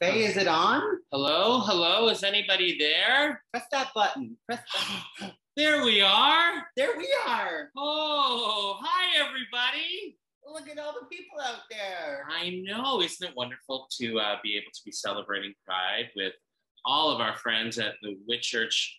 Fay, is it on? Hello, hello, is anybody there? Press that button. Press that. There we are. There we are. Oh, hi everybody. Look at all the people out there. I know, isn't it wonderful to uh, be able to be celebrating Pride with all of our friends at the Whitchurch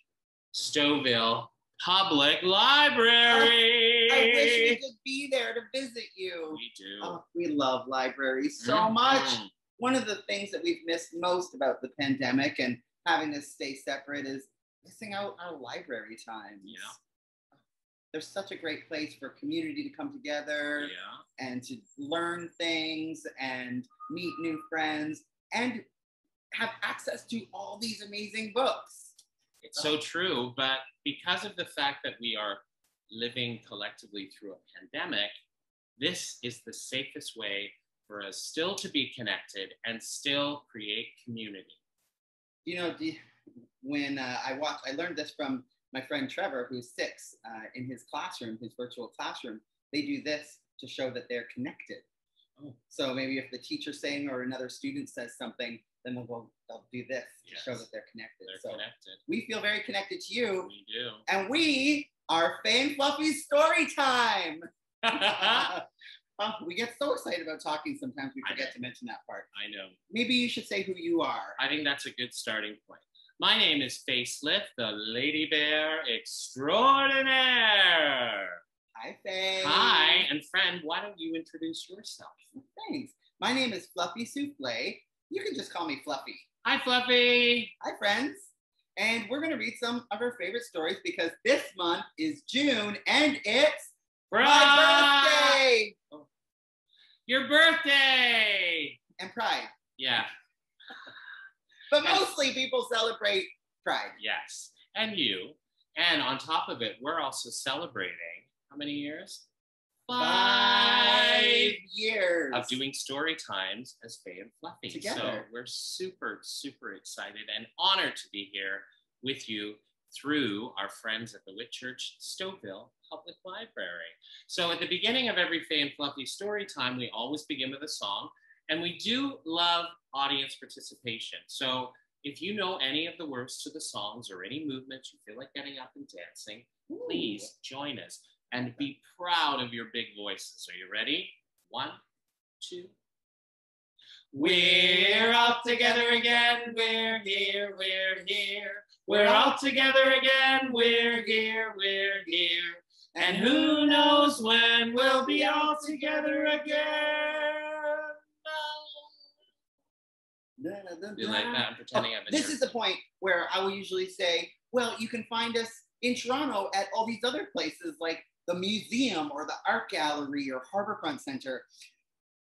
Stouffville Public Library? I wish we could be there to visit you. We do. Oh, we love libraries so Mhm. much. One of the things that we've missed most about the pandemic and having to stay separate is missing out our library times. Yeah. There's such a great place for community to come together. Yeah. and to learn things and meet new friends and have access to all these amazing books. It's so true, but because of the fact that we are living collectively through a pandemic, this is the safest way for us still to be connected and still create community. You know, you- when uh, I watched, I learned this from my friend Trevor, who's six, uh, in his classroom, his virtual classroom. They do this to show that they're connected. Oh. So maybe if the teacher's saying or another student says something, then they'll, go, they'll do this to show that they're connected. They're so connected. we feel very connected to you, We do. and we are Fay and Fluffy story time. Oh, we get so excited about talking sometimes we forget to mention that part. I know. Maybe you should say who you are. I think that's a good starting point. My name is Fay Slift, the Lady Bear Extraordinaire. Hi, Fay. Hi, and friend, why don't you introduce yourself? Thanks. My name is Fluffy Soufflé. You can just call me Fluffy. Hi, Fluffy. Hi, friends. And we're going to read some of our favorite stories because this month is June and it's Pride! my birthday Your birthday. and Pride. Yeah, But mostly people celebrate Pride. yes. And you. And on top of it, we're also celebrating how many years? Five years. of doing story times as Fay and Fluffy. So Together. we're super, super excited and honored to be here with you through our friends at the Whitchurch Stouffville Public Library. So at the beginning of every Fay and Fluffy story time, we always begin with a song, and we do love audience participation. So if you know any of the words to the songs or any movements you feel like getting up and dancing, please join us and be proud of your big voices. Are you ready? One, two. We're up together again. We're here. We're here. We're all together again. We're here. We're here. And who knows when we'll be all together again? You like that? I'm pretending been This is the point where I will usually say, well, you can find us in Toronto at all these other places like the museum or the art gallery or Harbourfront Centre.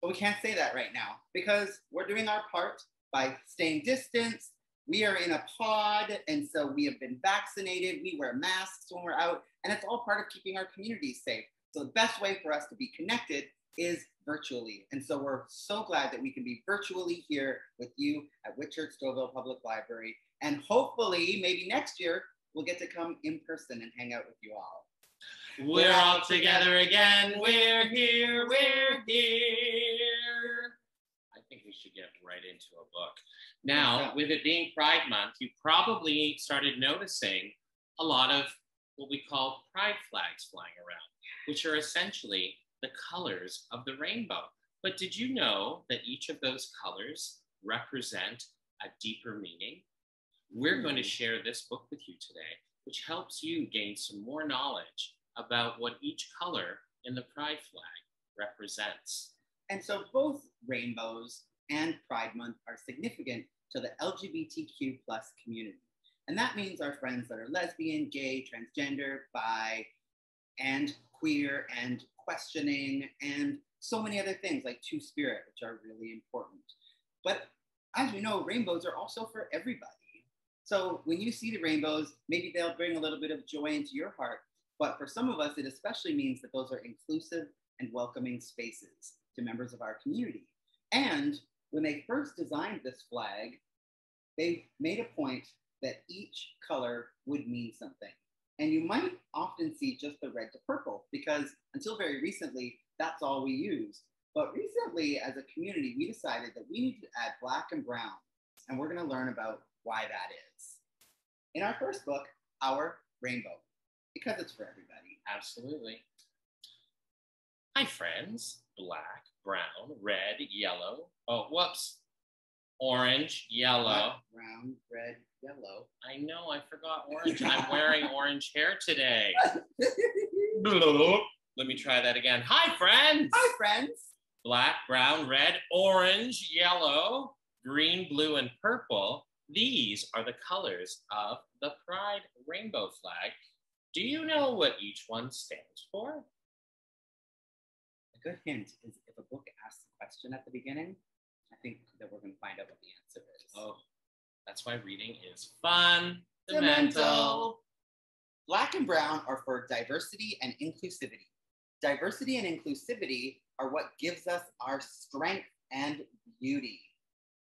But we can't say that right now because we're doing our part by staying distance. We are in a pod, and so we have been vaccinated. We wear masks when we're out, and it's all part of keeping our community safe. So the best way for us to be connected is virtually. And so we're so glad that we can be virtually here with you at Whitchurch Stouffville Public Library. And hopefully, maybe next year, we'll get to come in person and hang out with you all. We're all together again. We're here. We're here. We should get right into a book. Now, with it being Pride Month, you probably started noticing a lot of what we call pride flags flying around, which are essentially the colors of the rainbow. But did you know that each of those colors represent a deeper meaning? We're going to Hmm. share this book with you today, which helps you gain some more knowledge about what each color in the pride flag represents. And so both rainbows and Pride Month are significant to the LGBTQ plus community. And that means our friends that are lesbian, gay, transgender, bi, and queer, and questioning, and so many other things like Two Spirit, which are really important. But as we know, rainbows are also for everybody. So when you see the rainbows, maybe they'll bring a little bit of joy into your heart. But for some of us, it especially means that those are inclusive and welcoming spaces to members of our community. And when they first designed this flag, they made a point that each color would mean something. And you might often see just the red to purple because until very recently, that's all we used. But recently, as a community, we decided that we need to add black and brown And we're going to learn about why that is. In our first book, Our Rainbow, because it's for everybody. Absolutely. Hi, friends. Black, brown, red, yellow. Oh, whoops. Orange, yellow. Brown, red, yellow. I know, I forgot orange. I'm wearing orange hair today. Let me try that again. Hi, friends. Hi, friends. Black, brown, red, orange, yellow, green, blue, and purple. These are the colors of the Pride rainbow flag. Do you know what each one stands for? A good hint is if a book asks a question at the beginning, I think that we're going to find out what the answer is. Oh, that's why reading is fun. Fundamental. Black and brown are for diversity and inclusivity. Diversity and inclusivity are what gives us our strength and beauty.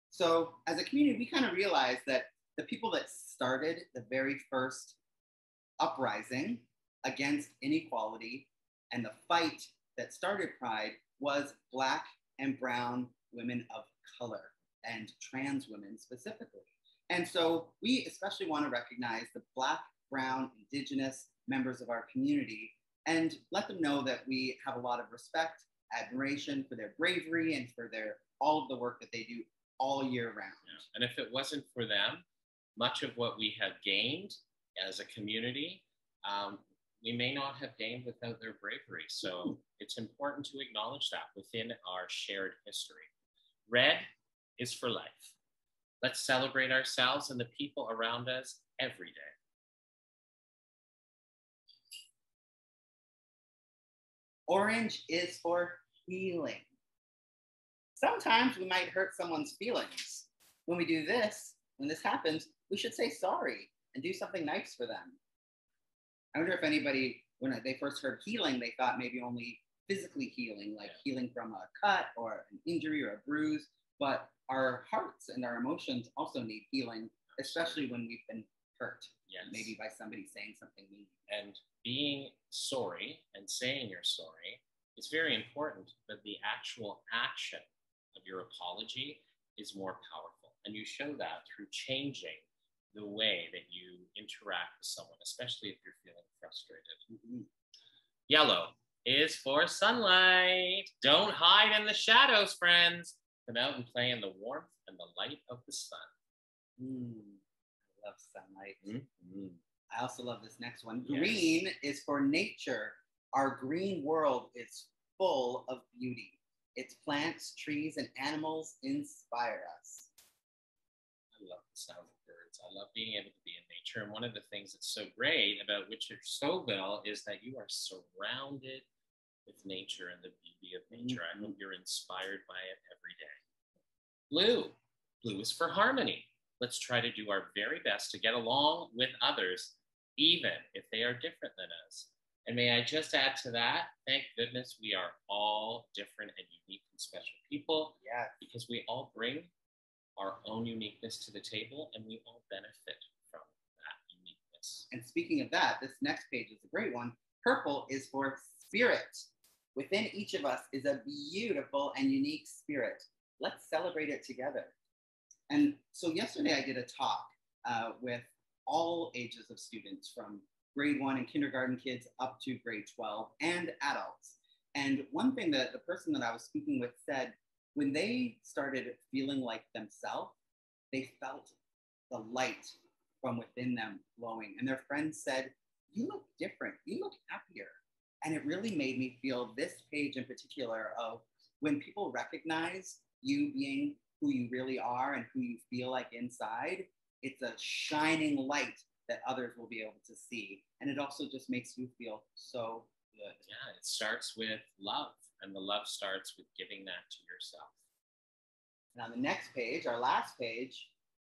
So, as a community, we kind of realized that the people that started the very first uprising against inequality and the fight that started Pride was Black and Brown women of color and trans women specifically. And so we especially want to recognize the Black, Brown, Indigenous members of our community and let them know that we have a lot of respect, admiration for their bravery and for their all of the work that they do all year round. Yeah. And if it wasn't for them, much of what we have gained as a community, um, we may not have gained without their bravery. So it's important to acknowledge that within our shared history. Red is for life. Let's celebrate ourselves and the people around us every day. Orange is for healing. Sometimes we might hurt someone's feelings. When we do this, when this happens, we should say sorry and do something nice for them. I wonder if anybody, when they first heard healing, they thought maybe only physically healing, like healing from a cut or an injury or a bruise. But our hearts and our emotions also need healing, especially when we've been hurt. Yes. Maybe by somebody saying something mean. And being sorry and saying you're sorry is very important, but the actual action of your apology is more powerful. And you show that through changing the way that you interact with someone, especially if you're feeling frustrated. Mm-hmm. Yellow is for sunlight. Don't hide in the shadows, friends. Come out and play in the warmth and the light of the sun. Mm, I love sunlight. Mm-hmm. I also love this next one. Yes. Green is for nature. Our green world is full of beauty. Its plants, trees, and animals inspire us. I love the sound I love being able to be in nature. And one of the things that's so great about Whitchurch Stouffville is that you are surrounded with nature and the beauty of nature. I hope mm-hmm. you're inspired by it every day. Blue. Blue is for harmony. Let's try to do our very best to get along with others, even if they are different than us. And may I just add to that, thank goodness we are all different and unique and special people Yeah. because we all bring our own uniqueness to the table and we all benefit from that uniqueness. And speaking of that, this next page is a great one. Purple is for spirit. Within each of us is a beautiful and unique spirit. Let's celebrate it together. And so yesterday I did a talk uh, with all ages of students from grade one and kindergarten kids up to grade 12 and adults. And one thing that the person that I was speaking with said, when they started feeling like themselves, they felt the light from within them glowing. And their friends said, You look different. You look happier. And it really made me feel this page in particular of when people recognize you being who you really are and who you feel like inside, it's a shining light that others will be able to see. And it also just makes you feel so good. Yeah, it starts with love, and the love starts with giving that to yourself. And on the next page, our last page,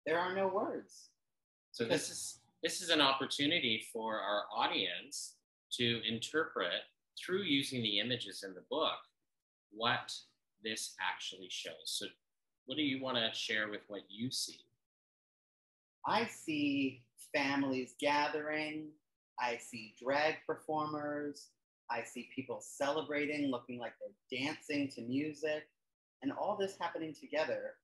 there are no words. So this is this is an opportunity for our audience to interpret through using the images in the book what this actually shows. So what do you want to share with what you see? I see families gathering. I see drag performers. I see people celebrating, looking like they're dancing to music, and all this happening together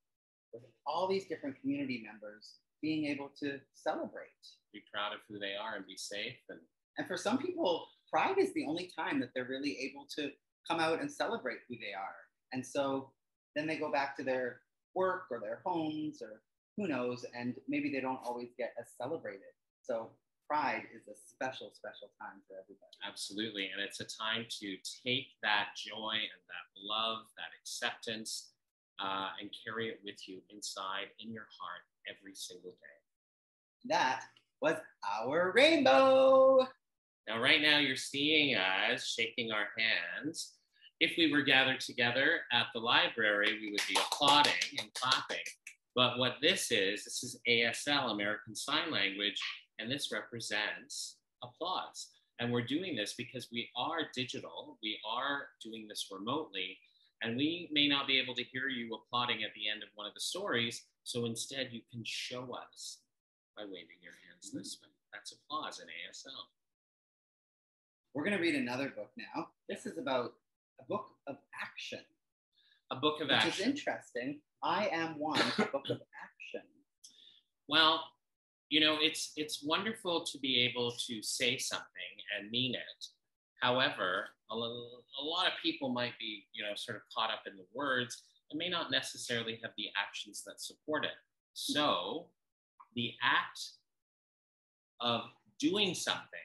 with all these different community members being able to celebrate. Be proud of who they are and be safe. And And for some people, Pride is the only time that they're really able to come out and celebrate who they are. And so then they go back to their work or their homes or who knows, and maybe they don't always get as celebrated. So Pride is a special, special time for everybody. absolutely. And it's a time to take that joy and that love, that acceptance, uh, and carry it with you inside in your heart every single day. That was our rainbow. Now, right now, you're seeing us shaking our hands. If we were gathered together at the library, we would be applauding and clapping. But what this is, this is ASL, American Sign Language, and this represents applause. And we're doing this because we are digital, we are doing this remotely, and we may not be able to hear you applauding at the end of one of the stories. So instead, you can show us by waving your hands this way. That's applause in ASL. We're going to read another book now. This is about a book of action, A book of action. which is interesting. I am one, a book of action. Well, you know, it's it's wonderful to be able to say something and mean it. However, a, a lot of people might be, you know, sort of caught up in the words and may not necessarily have the actions that support it. So, the act of doing something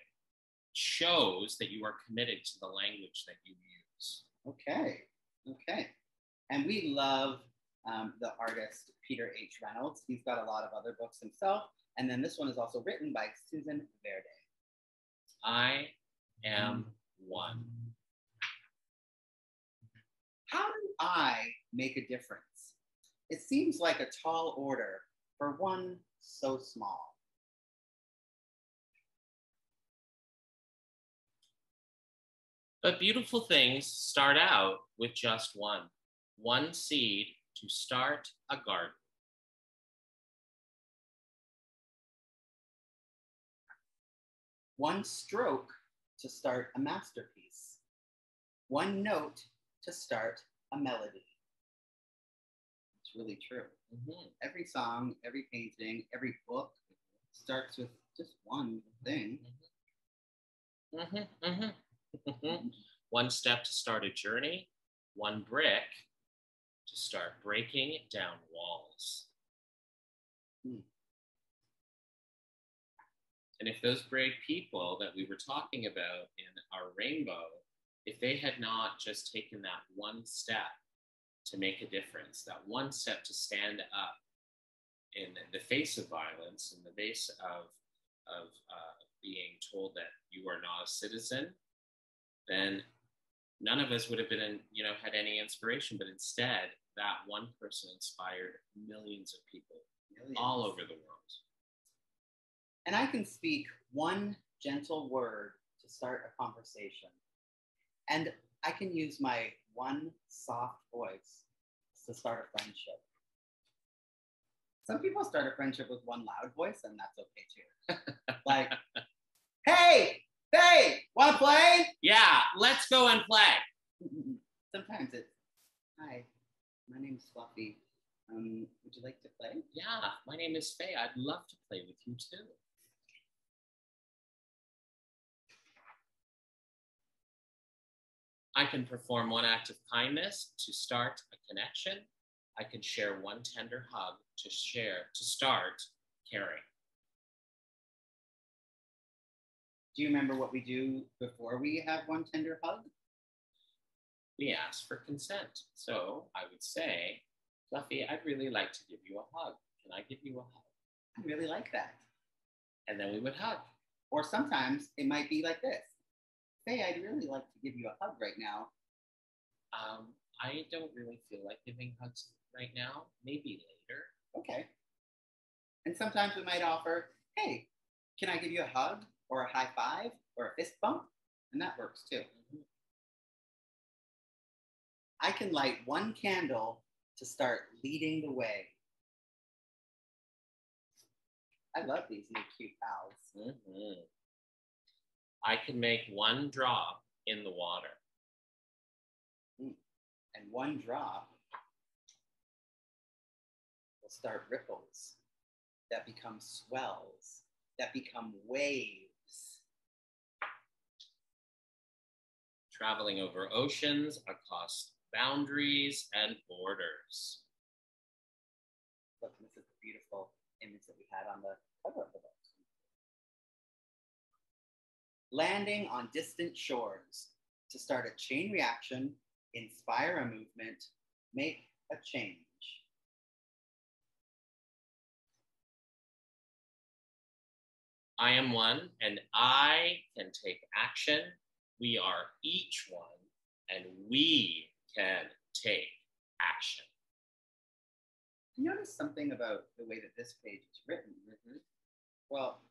shows that you are committed to the language that you use. Okay, okay. And we love um, the artist Peter H. Reynolds. He's got a lot of other books himself. And then this one is also written by Susan Verde. I am mm. one. How do I make a difference? It seems like a tall order for one so small. But beautiful things start out with just one one seed to start a garden. One stroke to start a masterpiece. One note to start a melody. It's really true. Mhm. Every song, every painting, every book starts with just one thing. Mhm, mhm, mhm. one step to start a journey, one brick to start breaking down walls. Hmm. And if those brave people that we were talking about in our rainbow, if they had not just taken that one step to make a difference, that one step to stand up in the face of violence, in the face of, of uh, being told that you are not a citizen, then none of us would have been, in, you know, had any inspiration. But instead, that one person inspired millions of people Millions. all over the world. And I can speak one gentle word to start a conversation. And I can use my one soft voice to start a friendship. Some people start a friendship with one loud voice, and that's okay too. like, hey, hey, wanna play? Yeah, let's go and play. Sometimes it's, hi, my name's Fluffy. Um, would you like to play? Yeah, my name is Fay. I'd love to play with you too. I can perform one act of kindness to start a connection. I can share one tender hug to share, to start caring. Do you remember what we do before we have one tender hug? We ask for consent. So I would say, Fluffy, I'd really like to give you a hug. Can I give you a hug? I really like that. And then we would hug. Or sometimes it might be like this. Hey, I'd really like to give you a hug right now. Um, I don't really feel like giving hugs right now. Maybe later. Okay. And sometimes we might offer, hey, can I give you a hug or a high five or a fist bump? And that works too. I can light one candle to start leading the way. I love these new cute pals. Mhm. I can make one drop in the water. And one drop will start ripples that become swells, that become waves. Traveling over oceans across boundaries and borders. Look, this is the beautiful image that we had on the cover of the book. Landing on distant shores to start a chain reaction, inspire a movement, make a change. I am one and I can take action. We are each one and we can take action. You notice something about the way that this page is written? Mhm. Well,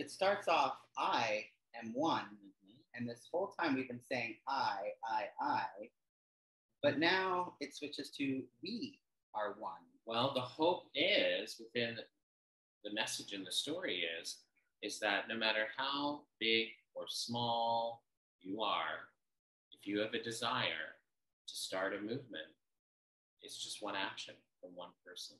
it starts off, I am one, Mhm. and this whole time we've been saying I, I, I, but now it switches to we are one. Well, the hope is within the message in the story is is that no matter how big or small you are, if you have a desire to start a movement, it's just one action from one person.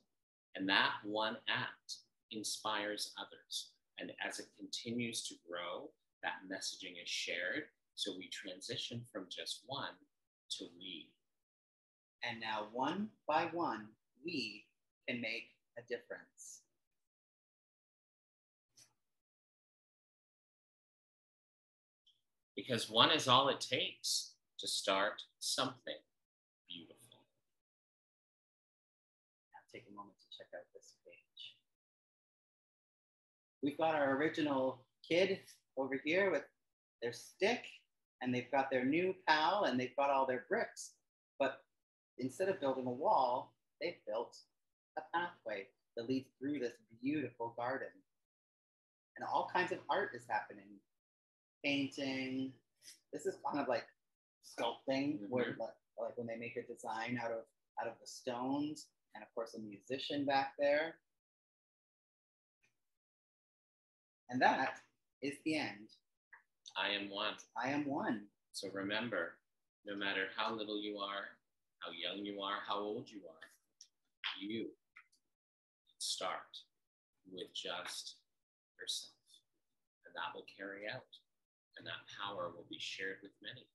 And that one act inspires others. And as it continues to grow, that messaging is shared. So we transition from just one to we. And now, one by one, we can make a difference. because one is all it takes to start something beautiful. Now, take a moment to check out this page. We've got our original kid over here with their stick, and they've got their new pal, and they've got all their bricks. But instead of building a wall, they've built a pathway that leads through this beautiful garden. And all kinds of art is happening painting. This is kind of like sculpting, where Mhm. like, like when they make a design out of out of the stones, and of course a musician back there. And that is the end. I am one. I am one. So remember, no matter how little you are, how young you are, how old you are, you start with just yourself. And that will carry out. And that power will be shared with many.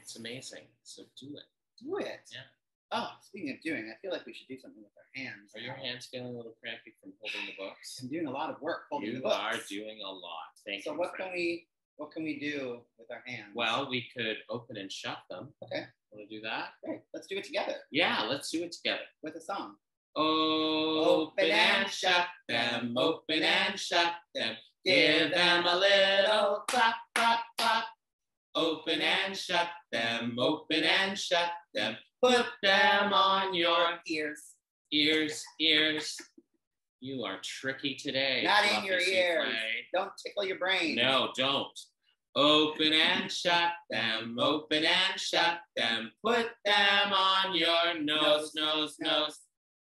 It's amazing. So do it. Do it. Yeah. Oh, speaking of doing, I feel like we should do something with our hands. Are your hands feeling a little crampy from holding the books? I'm doing a lot of work holding the books. You are doing a lot. Thank so you. what friend. can we what can we do with our hands? Well, we could open and shut them. Okay. Want to do that? great. Let's do it together Yeah, let's do it together. with a song. Oh open and shut them, open and shut them. Give them a little clap, clap, clap. Open and shut them, open and shut them. Put them on your ears. ears, ears. You are tricky today. Not in your ears. Don't tickle your brain. No, don't. Open and shut them, open and shut them. Put them on your nose, nose, nose.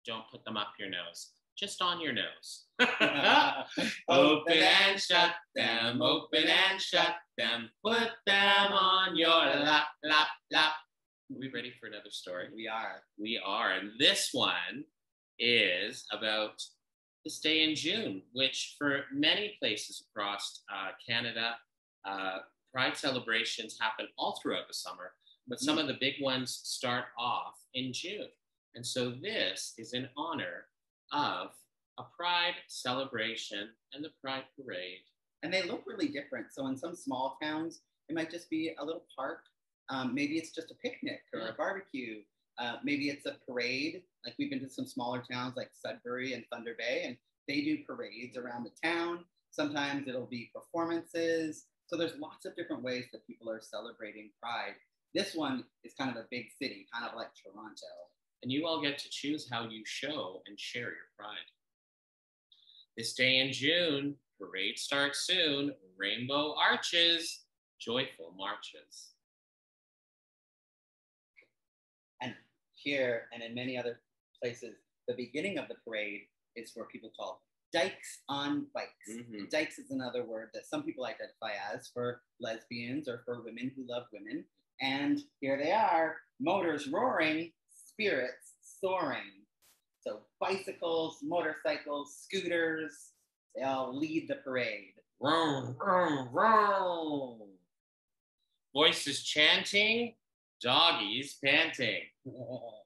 Don't put them up your nose, just on your nose. open and shut them, open and shut them. Put them on your lap, lap, lap. Are we ready for another story? We are. We are. And this one is about this day in June, which for many places across uh, Canada, uh, Pride celebrations happen all throughout the summer, but some of the big ones start off in June. And so this is in honor of a Pride celebration and the Pride Parade. And they look really different. So in some small towns, it might just be a little park. Um, maybe it's just a picnic or a barbecue. Uh, maybe it's a parade. Like we've been to some smaller towns like Sudbury and Thunder Bay, and they do parades around the town. Sometimes it'll be performances. So there's lots of different ways that people are celebrating Pride. This one is kind of a big city, kind of like Toronto. and you all get to choose how you show and share your pride. This day in June, parade starts soon, rainbow arches, joyful marches. Here and in many other places, the beginning of the parade is for people called dykes on bikes. Mhm. Dykes is another word that some people identify as for lesbians or for women who love women. And here they are, motors roaring, spirits soaring. So bicycles, motorcycles, scooters, they all lead the parade. Vroom, vroom, vroom. Voices chanting, doggies panting.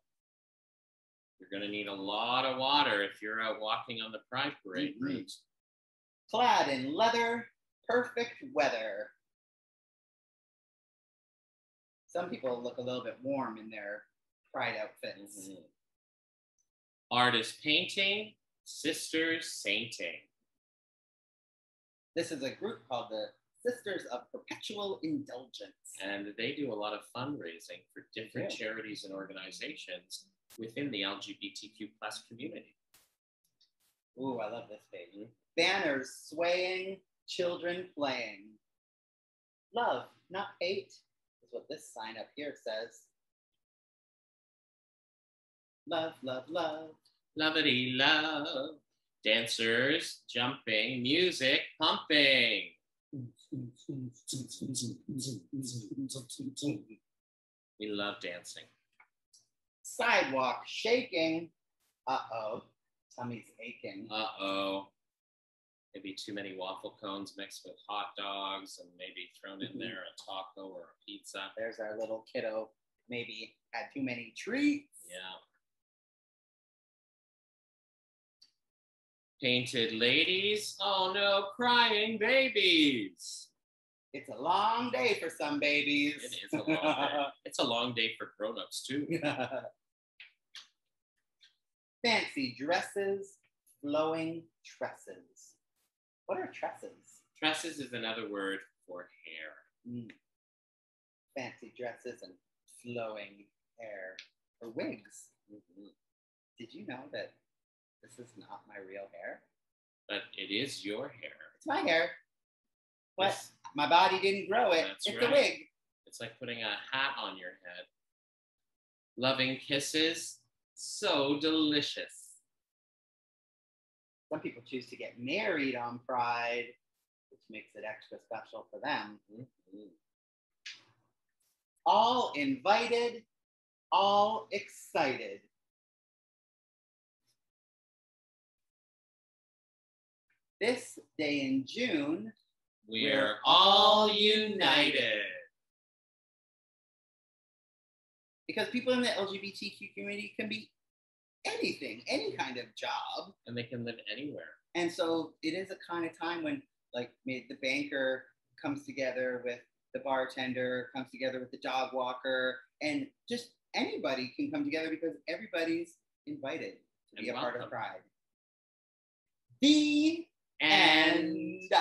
You're going to need a lot of water if you're out walking on the Pride Parade Mhm. route. Clad in leather, perfect weather. Some people look a little bit warm in their pride outfits. Mhm. Artists painting, sisters sainting. This is a group called the Sisters of Perpetual Indulgence. And they do a lot of fundraising for different do. charities and organizations within the LGBTQ plus community. Ooh, I love this page. Banners swaying, children playing. Love, not hate, is what this sign up here says. Love, love, love. Lovity love. Dancers jumping, music pumping. We love dancing. Sidewalk shaking. Uh oh, tummy's aching. Uh oh. Maybe too many waffle cones mixed with hot dogs and maybe thrown in there a taco or a pizza. There's our little kiddo. Maybe had too many treats. Yeah. Painted ladies. Oh no, crying babies. It's a long day for some babies. It is a long day. It's a long day for grown-ups too. Fancy dresses, flowing tresses. What are tresses? Tresses is another word for hair. Mm. Fancy dresses and flowing hair or wigs. Mhm. Did you know that this is not my real hair? But it is your hair. It's my hair. But Yes. my body didn't grow it. It's right. a wig. It's like putting a hat on your head. Loving kisses, so delicious. Some people choose to get married on Pride, which makes it extra special for them. Mhm. All invited, all excited. This day in June, We're all united. because people in the LGBTQ community can be anything, any kind of job. And they can live anywhere. And so it is a kind of time when, like, the banker comes together with the bartender, comes together with the dog walker, and just anybody can come together because everybody's invited to be And a part of. Pride. The And.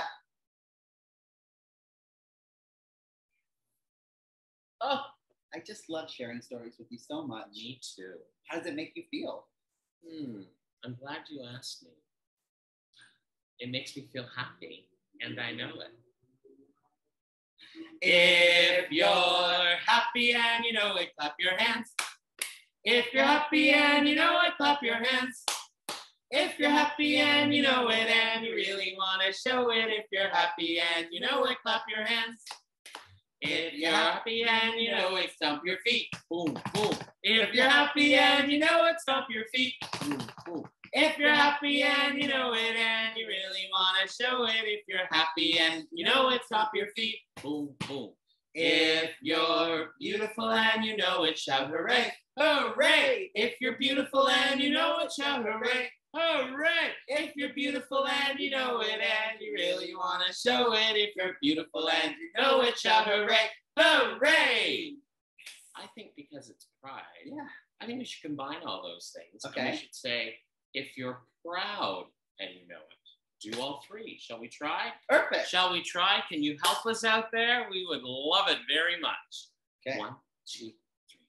Oh, I just love sharing stories with you so much. me too. How does it make you feel? Hmm. I'm glad you asked me. It makes me feel happy, and I know it. If you're happy and you know it, clap your hands. If you're happy and you know it, clap your hands. If you're happy and you know it and you really want to show it, if you're happy and you know it, clap your hands. If you're happy and you know it, stomp your feet. Boom, boom. If you're happy and you know it, stomp your feet. Boom, boom. If you're happy and you know it and you really want to show it, if you're happy and you know it, stomp your feet. Boom, boom. If you're beautiful and you know it, shout hooray. Hooray! If you're beautiful and you know it, shout hooray. Oh, hooray! If you're beautiful and you know it and you really want to show it, if you're beautiful and you know it, shout hooray. Hooray! I think because it's pride, Yeah. I think we should combine all those things. Okay. we should say, if you're proud and you know it, do all three. Shall we try? Perfect. Shall we try? Can you help us out there? We would love it very much. Okay. One, two, three.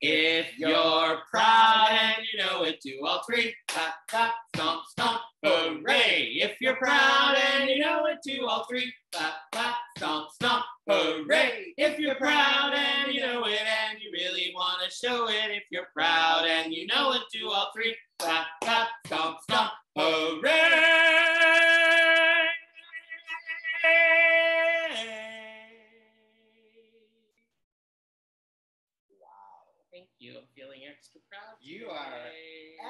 If you're proud and know it, do all three. Clap, clap, stomp, stomp, hooray. If you're proud and you know it, do all three. Clap, clap, stomp, stomp, hooray. If you're proud and you know it and you really want to show it, if you're proud and you know it, do all three. Clap, clap, stomp, stomp, hooray. Extra proud. You are.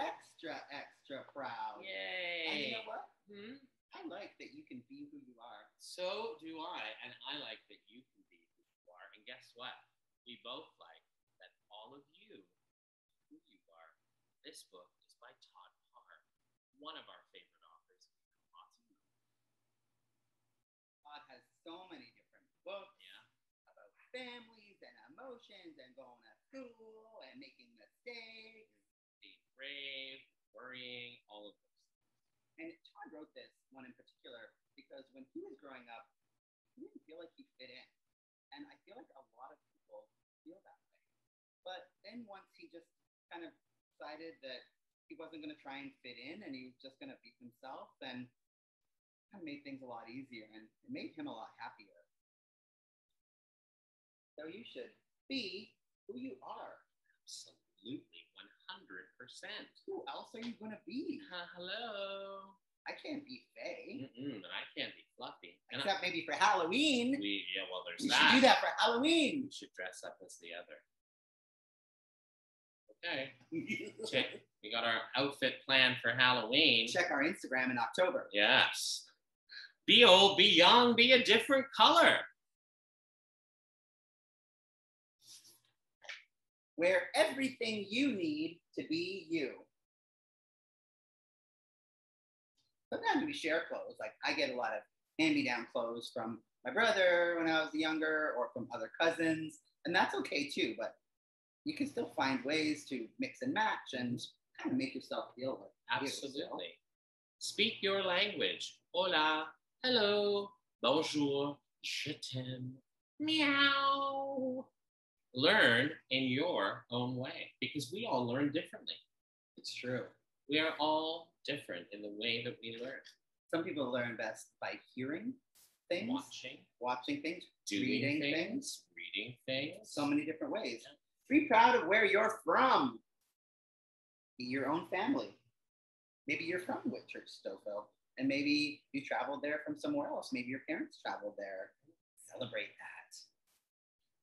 Extra, extra proud. Yay. And you know what? Hmm? I like that you can be who you are. So do I, and I like that you can be who you are. And guess what? We both like that all of you, who you are. This book is by Todd Parr, one of our favorite authors. Them. Todd has so many different books Yeah. about families and emotions and going to school and making mistakes. Being brave, worrying, all of those. And Todd wrote this one in particular because when he was growing up, he didn't feel like he fit in. And I feel like a lot of people feel that way. But then once he just kind of decided that he wasn't going to try and fit in and he was just going to be himself, then kind of made things a lot easier and it made him a lot happier. So you should be who you are. Absolutely, 100%. Who else are you going to be? Uh, hello. I can't be Fay, Mm-mm, and I can't be fluffy. And I- except maybe for Halloween. we, yeah, well, there's We that. should do that for Halloween. We should dress up as the other. Okay. Check. We got our outfit plan for Halloween. Check our Instagram in October. Yes. Be old, be young, be a different color. Wear everything you need to be you. Sometimes we share clothes. Like I get a lot of hand-me-down clothes from my brother when I was younger, or from other cousins, and that's okay too. But you can still find ways to mix and match and kind of make yourself feel like. Absolutely. Speak your language. Hola, hello, bonjour, je t'aime, meow. Learn in your own way because we all learn differently. It's true. We are all different in the way that we learn. Some people learn best by hearing things, Watching, watching things, doing reading things, things. reading things. so many different ways. Be proud of where you're from. Be your own family. Maybe you're from Whitchurch, Stouffville, and maybe you traveled there from somewhere else. Maybe your parents traveled there. Celebrate that.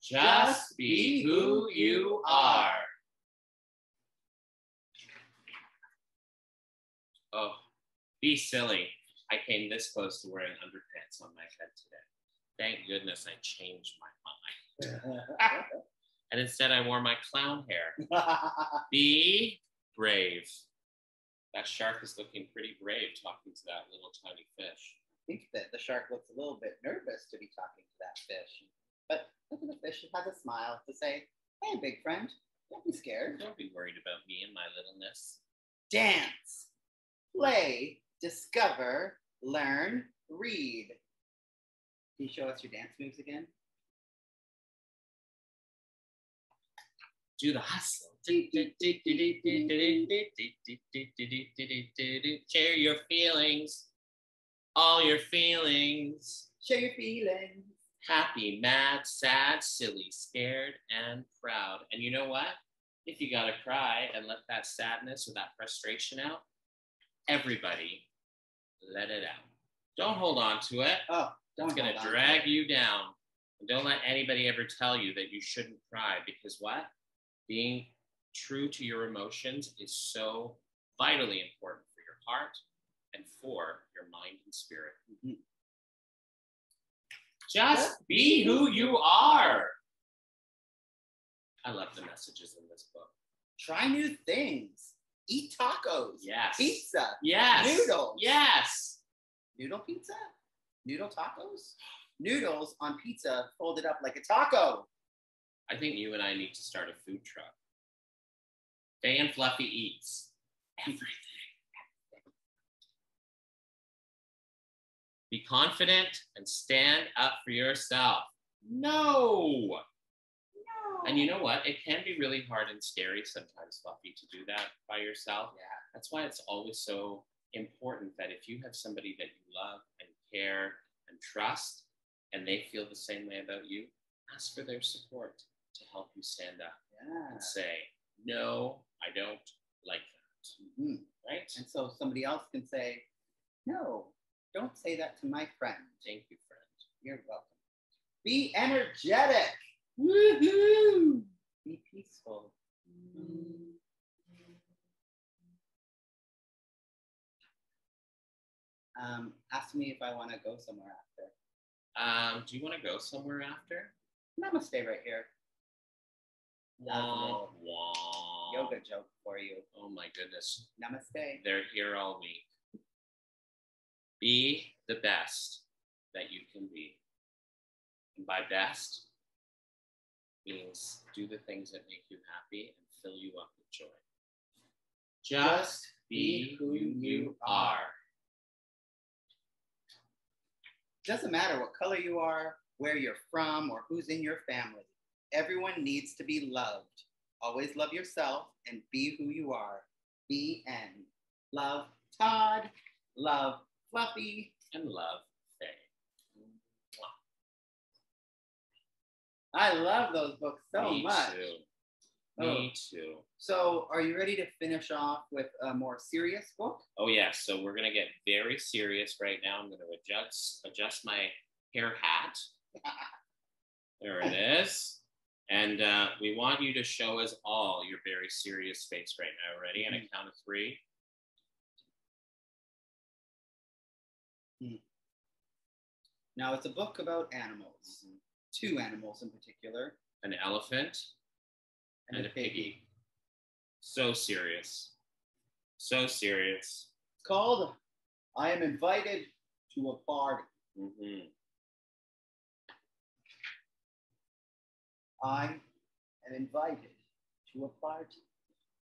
Just be who you are. Oh, be silly. I came this close to wearing underpants on my head today. Thank goodness I changed my mind. And instead, I wore my clown hair. Be brave. That shark is looking pretty brave talking to that little tiny fish. I think that the shark looks a little bit nervous to be talking to that fish. But look at the fish. It has a smile to say, Hey, big friend, don't be scared. Don't be worried about me and my littleness. Dance, play, discover, learn, read. Can you show us your dance moves again? Do the hustle. Share your feelings. All your feelings. Share your feelings. Happy, mad, sad, silly, scared, and proud. And you know what? If you gotta cry and let that sadness or that frustration out, everybody let it out. Don't hold on to it. Oh, don't It's gonna hold to drag you down. And don't let anybody ever tell you that you shouldn't cry because what? Being true to your emotions is so vitally important for your heart and for your mind and spirit. Mhm. Just be who you are. I love the messages in this book. Try new things. Eat tacos. Yes. Pizza. Yes. Noodles. Yes. Noodle pizza? Noodle tacos? Noodles on pizza folded up like a taco. I think you and I need to start a food truck. Fay and Fluffy eats everything. Be confident and stand up for yourself. No. No. And you know what? It can be really hard and scary sometimes, Fluffy, to do that by yourself. Yeah. That's why it's always so important that if you have somebody that you love and care and trust, and they feel the same way about you, ask for their support to help you stand up Yeah. and say, No, I don't like that. Mhm. Right? And so somebody else can say, No, don't say that to my friend. Thank you, friend. You're welcome. Be energetic. Woohoo! Be peaceful. Um, ask me if I want to go somewhere after. Um, do you want to go somewhere after? I'm gonna stay right here. That's a Womp little womp. yoga joke for you. Oh my goodness. Namaste. They're here all week. Be the best that you can be. And by best means do the things that make you happy and fill you up with joy. Just be who you are. Doesn't matter what color you are, where you're from, or who's in your family. Everyone needs to be loved. Always love yourself and be who you are. Be and love Todd. Love Fluffy. And love Fay. I love those books so Me much. too. Oh. Me too. So, are you ready to finish off with a more serious book? Oh yeah, so we're gonna get very serious right now. I'm gonna adjust adjust my hair hat. There it is. And uh, we want you to show us all your very serious face right now. Ready? And a count of three. Now, it's a book about animals, two animals in particular, An elephant and, a piggy. So serious. So serious. It's called I Am Invited to a Party. hmm I am invited to a party.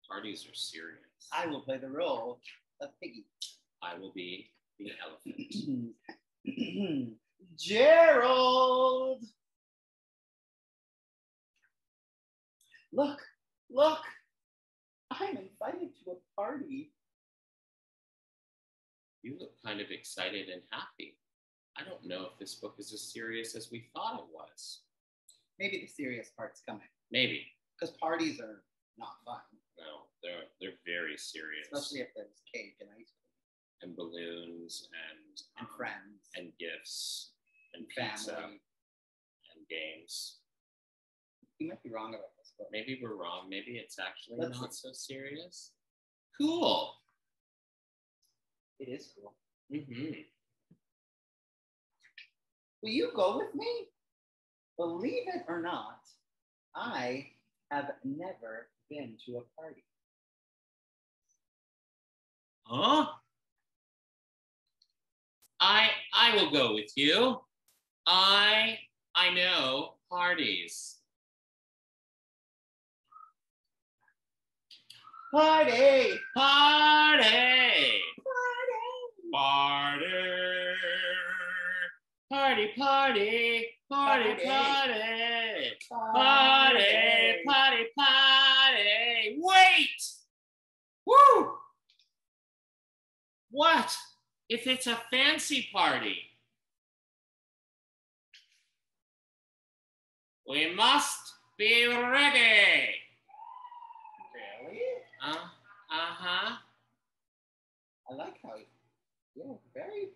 Parties are serious. I will play the role of Piggy. I will be the elephant. Gerald! Look, look! I'm invited to a party. You look kind of excited and happy. I don't know if this book is as serious as we thought it was. Maybe the serious part's coming. Maybe. Because parties are not fun, No, they're they're very serious. especially if there's cake and ice cream and balloons and and um, friends and gifts and and pizza family. and games. You might be wrong about this, but Maybe we're wrong. Maybe it's actually Let's not so serious. Cool. it is cool. Mm-hmm. Will you go with me? Believe it or not, I have never been to a party. Huh? I I will go with you. I I know parties. Party! Party! Party! Party! Party, party, party, Party. party, party, party, party. Wait! Woo! What if it's a fancy party? We must be ready. Really? Uh, uh-huh. I like how you're very,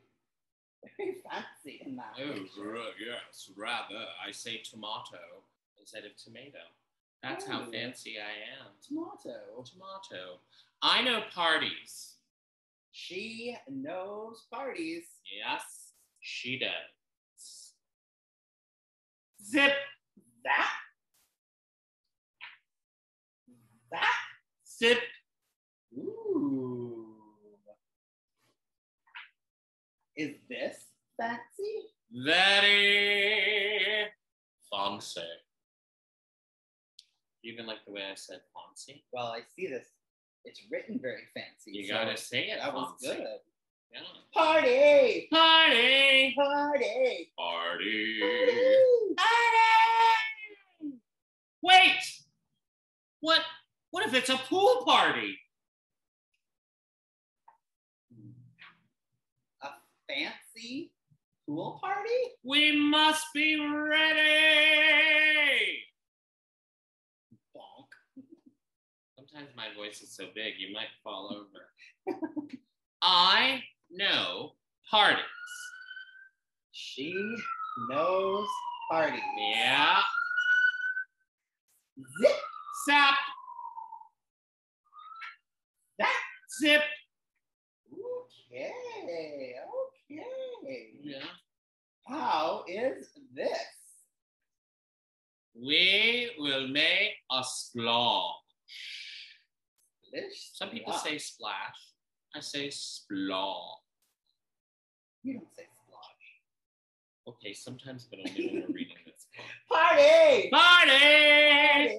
very fancy in that. Oh, right, yes, rather. I say tomato instead of tomato. That's how fancy I am. Tomato. Tomato. I know parties. She knows parties. Yes, she does. Zip, That? That? zip. Ooh. Is this fancy? Very fancy. You even like the way I said fancy? Well, I see this. It's written very fancy. You so gotta say it. That was fancy. good. Yeah. Party! Party! Party! Party! Woo! Party! Wait! What? What if it's a pool party? A fancy pool party? We must be ready. Bonk. Sometimes my voice is so big, you might fall over. I know parties. She knows parties. Yeah zip, zap. That zip. Okay, okay. Yeah. How is this? We will make a splash. Some people say splash. I say splaw. You don't say splash. Okay, sometimes, but only when we're reading. Party! Party!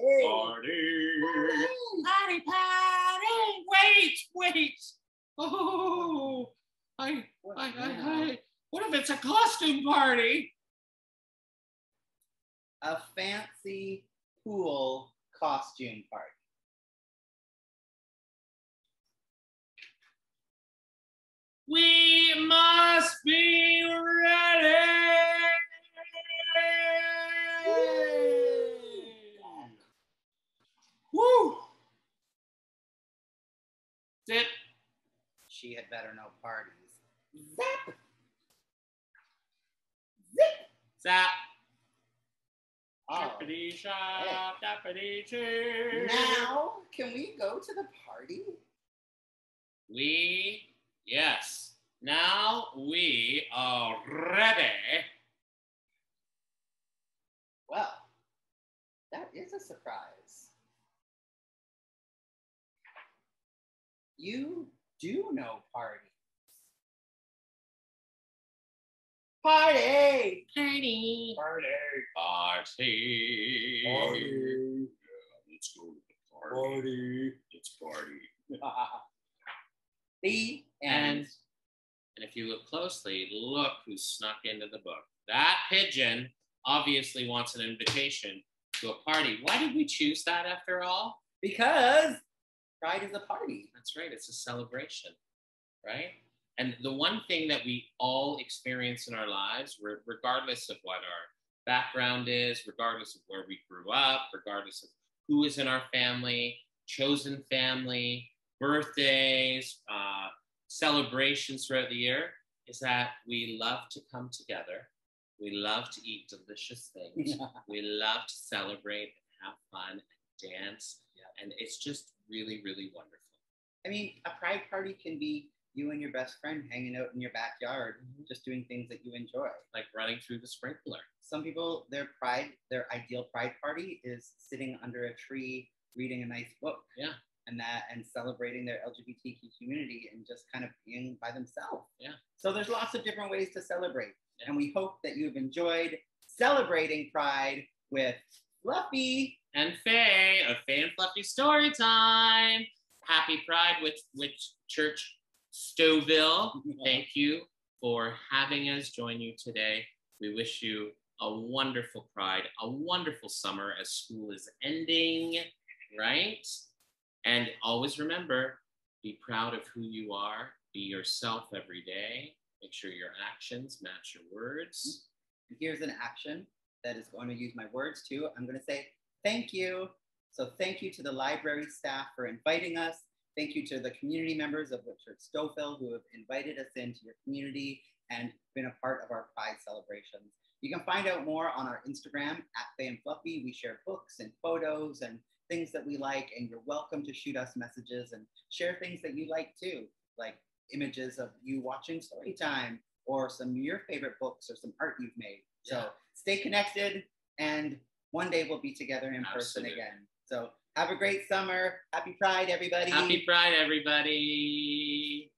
Party! Party! Party, party! Wait, wait! Oh, I, What I, I. I. What if it's a costume party? A fancy pool costume party. We must be ready. Woo! Zip. She had better know parties. Zap! Zip! Zap. Oh. Chippity shop, dappity choo. Now, can we go to the party? We, yes. Now we are ready. Well, that is a surprise. You do know parties. Party! Party. Party! Party. Party! Yeah, Let's go to the party. Party. Let's party. the And end. and if you look closely, look who snuck into the book. That pigeon obviously wants an invitation to a party. Why did we choose that after all? Because Pride is a party. That's right, it's a celebration, right? And the one thing that we all experience in our lives, re- regardless of what our background is, regardless of where we grew up, regardless of who is in our family, chosen family, birthdays, uh, celebrations throughout the year, is that we love to come together. We love to eat delicious things. we love to celebrate, and have fun, and dance. Yeah. And it's just really, really wonderful. I mean, a pride party can be you and your best friend hanging out in your backyard, Mhm. just doing things that you enjoy. Like running through the sprinkler. Some people, their pride, their ideal pride party is sitting under a tree reading a nice book. Yeah. And that and celebrating their LGBTQ community and just kind of being by themselves. Yeah. So there's lots of different ways to celebrate. Yeah. And we hope that you've enjoyed celebrating Pride with Fluffy. and Fay of Fay and Fluffy Story Time. Happy Pride with with Church Stouffville. Mm-hmm. Thank you for having us join you today. We wish you a wonderful Pride, a wonderful summer as school is ending, right? And always remember, be proud of who you are. Be yourself every day. Make sure your actions match your words. Here's an action that is going to use my words too. I'm going to say thank you. So thank you to the library staff for inviting us. Thank you to the community members of Church Stouffville who have invited us into your community and been a part of our Pride celebrations. You can find out more on our Instagram at and Fluffy. We share books and photos and things that we like, and you're welcome to shoot us messages and share things that you like too, like images of you watching story time or some of your favorite books or some art you've made. So stay connected, and one day we'll be together in person again. So have a great summer. Happy Pride, everybody. Happy Pride, everybody.